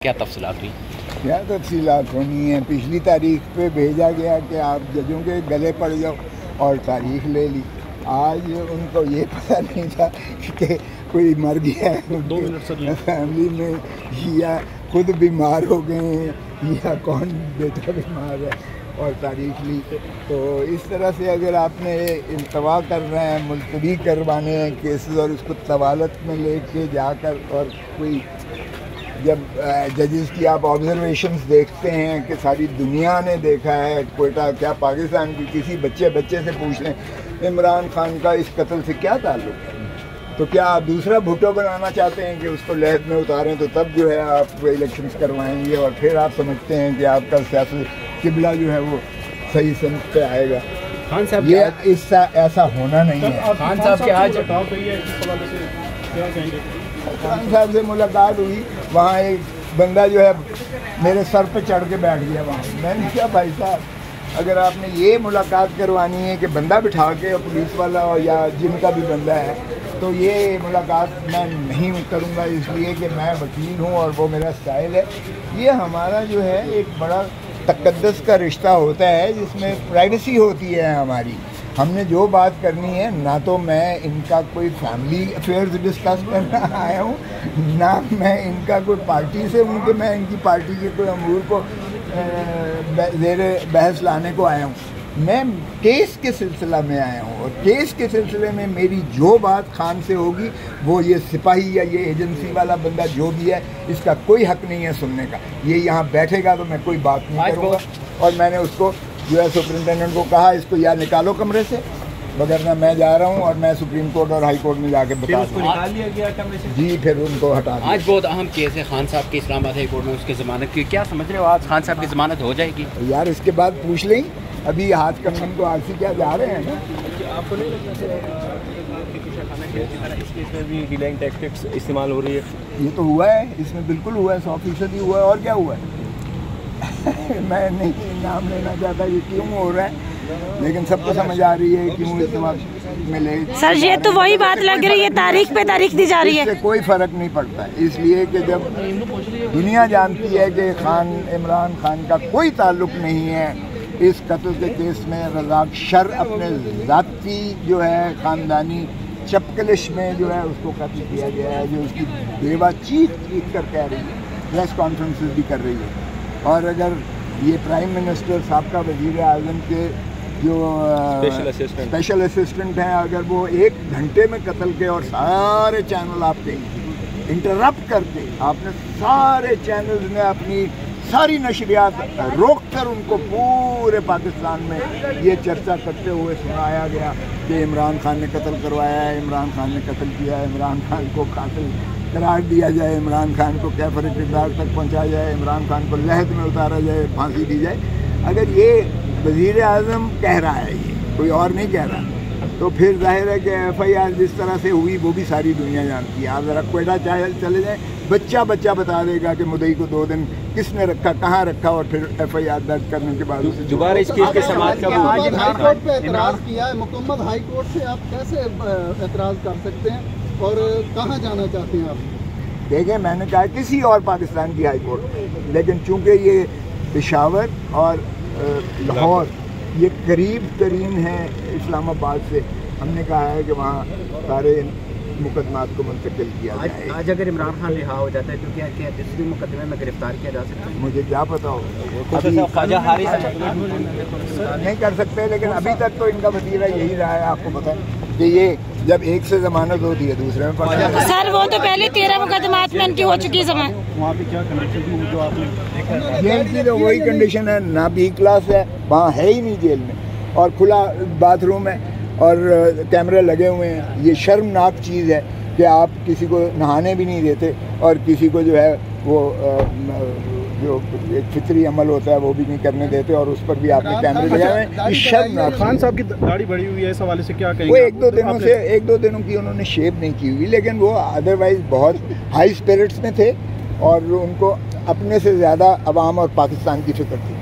क्या तफसीलात हुई? क्या तफसीलात होनी है? पिछली तारीख पे भेजा गया कि आप जजों के गले पड़ जाओ और तारीख ले ली। आज उनको ये पता नहीं था कि कोई मर गया है। दो मिनट फैमिली में या खुद बीमार हो गए हैं या कौन बेटा बीमार है और तारीख ली। तो इस तरह से अगर आपने इल्तवा कर रहे हैं मुलतवी करवाने हैं केसेस और उसको तवालत में लेके जाकर और कोई जब जजेस की आप ऑब्जर्वेशंस देखते हैं कि सारी दुनिया ने देखा है कोयटा क्या पाकिस्तान की किसी बच्चे बच्चे से पूछ लें इमरान खान का इस कत्ल से क्या ताल्लुक है? तो क्या आप दूसरा भुट्टो बनाना चाहते हैं कि उसको लहद में उतारें तो तब जो है आप इलेक्शंस करवाएँगे और फिर आप समझते हैं कि आपका सियासी किबला जो है वो सही समझ पे आएगा। खान साहब ये इससा ऐसा होना नहीं है। खान साहब के आज खान साहब से मुलाकात हुई, वहाँ एक बंदा जो है मेरे सर पे चढ़ के बैठ गया वहाँ। मैंने क्या भाई साहब, अगर आपने ये मुलाकात करवानी है कि बंदा बिठा के पुलिस वाला या जिनका भी बंदा है तो ये मुलाकात मैं नहीं करूँगा, इसलिए कि मैं वकील हूँ और वो मेरा स्टाइल है। ये हमारा जो है एक बड़ा तकदस का रिश्ता होता है, जिसमें प्राइवेसी होती है हमारी। हमने जो बात करनी है ना तो मैं इनका कोई फैमिली अफेयर्स डिस्कस करना आया हूँ ना मैं इनका कोई पार्टी से हूँ कि मैं इनकी पार्टी के कोई अमूर को जेर बहस लाने को आया हूँ। मैं केस के सिलसिला में आया हूँ और केस के सिलसिले में मेरी जो बात खान से होगी वो ये सिपाही या ये एजेंसी वाला बंदा जो भी है इसका कोई हक नहीं है सुनने का। ये यहाँ बैठेगा तो मैं कोई बात नहीं करूँगा। और मैंने उसको जो है सुप्रिंटेंडेंट को कहा इसको या निकालो कमरे से। वगरना मैं जा रहा हूँ और मैं सुप्रीम कोर्ट और हाई कोर्ट में जाके बता निकाल लिया गया कमरे से? जी फिर उनको हटा आज बहुत अहम केस है खान साहब की इस्लामाबाद हाई कोर्ट में उसकी जमानत की। क्या समझ रहे हो आज खान साहब की जमानत हो जाएगी। यार इसके बाद पूछ लें। अभी हाथ कंगन को आज क्या जा रहे हैं ना? आपको नहीं लगता इस्तेमाल हो रही है? ये तो हुआ है इसमें बिल्कुल हुआ है सौ फ़ीसदी हुआ है और क्या हुआ है? मैं नहीं नाम लेना चाहता ये क्यों हो रहा है। लेकिन सबको समझ आ रही है क्यों इस्तेमाल मिले। सर ये तो वही बात लग रही है तारीख पे तारीख दी जा रही है। कोई फ़र्क नहीं पड़ता। इसलिए कि जब दुनिया जानती है कि खान इमरान खान का कोई ताल्लुक नहीं है इस कत्ल के केस में रजाक शर अपने ज़ाती जो है ख़ानदानी चपकलिश में जो है उसको कत्ल किया गया है जो उसकी बेवा चीख चीख कर कह रही है। प्रेस कॉन्फ्रेंसेस भी कर रही है। और अगर ये प्राइम मिनिस्टर सबका वज़ीर अजम के जो स्पेशल असिस्टेंट हैं अगर वो एक घंटे में कत्ल के और सारे चैनल आपके इंटरप्ट करके आपने सारे चैनल ने अपनी सारी नशरियात रोक कर उनको पूरे पाकिस्तान में ये चर्चा करते हुए सुनाया गया कि इमरान खान ने कत्ल करवाया है इमरान खान ने कत्ल किया है इमरान खान को कातिल करार दिया जाए इमरान खान को कैफर किरदार तक पहुँचाया जाए इमरान खान को लहत में उतारा जाए फांसी दी जाए। अगर ये वज़ी अजम कह रहा है ये कोई और नहीं कह रहा तो फिर ज़ाहिर है कि एफ़ आई आर जिस तरह से हुई वो भी सारी दुनिया जानती है। आप ज़रा कोयटा चाहे चले जाएँ बच्चा बच्चा बता देगा कि मुदई को दो दिन किसने रखा कहाँ रखा और फिर एफ़ आई आर दर्ज करने के बाद दोबारा इस केस के समाज का हाईकोर्ट पे एतराज़ किया है मुकम्मल हाई कोर्ट से आप कैसे एतराज़ कर सकते हैं? और कहाँ जाना चाहते हैं आप? देखें मैंने कहा किसी और पाकिस्तान की हाई कोर्ट। लेकिन चूँकि ये पिशावर और लाहौर ये करीब तरीन है इस्लामाबाद से हमने कहा है कि वहाँ सारे मुकदमात को मुंतकिल किया जाए। आज अगर इमरान खान रिहा हो जाता है तो क्या क्या दूसरे मुकदमे में गिरफ़्तार किया जा सकता है? मुझे क्या पता हो। नहीं कर सकते लेकिन अभी तक तो इनका वतीरा यही रहा है आपको पता है। कि ये जब एक से जमानत होती है दूसरे में पड़ सर वो तो पहले तेरह मुकदमात में इनकी हो चुकी है वहाँ पे क्या कंडीशन थी जो आपने जेल की तो वही कंडीशन है ना बी क्लास है वहाँ है ही नहीं जेल में। और खुला बाथरूम है और कैमरे लगे हुए हैं। ये शर्मनाक चीज़ है कि आप किसी को नहाने भी नहीं देते और किसी को जो है वो जो एक फितरी अमल होता है वो भी नहीं करने देते और उस पर भी आपने कैमरे लगाए हैं। शर्मनाक खान साहब की दाढ़ी बड़ी हुई है इस हवाले से क्या कहेंगे? वो एक दो दिनों से एक दो दिनों की उन्होंने शेप नहीं की हुई लेकिन वो अदरवाइज़ बहुत हाई स्पिरिट्स में थे और उनको अपने से ज़्यादा अवाम और पाकिस्तान की फ़िक्र थी।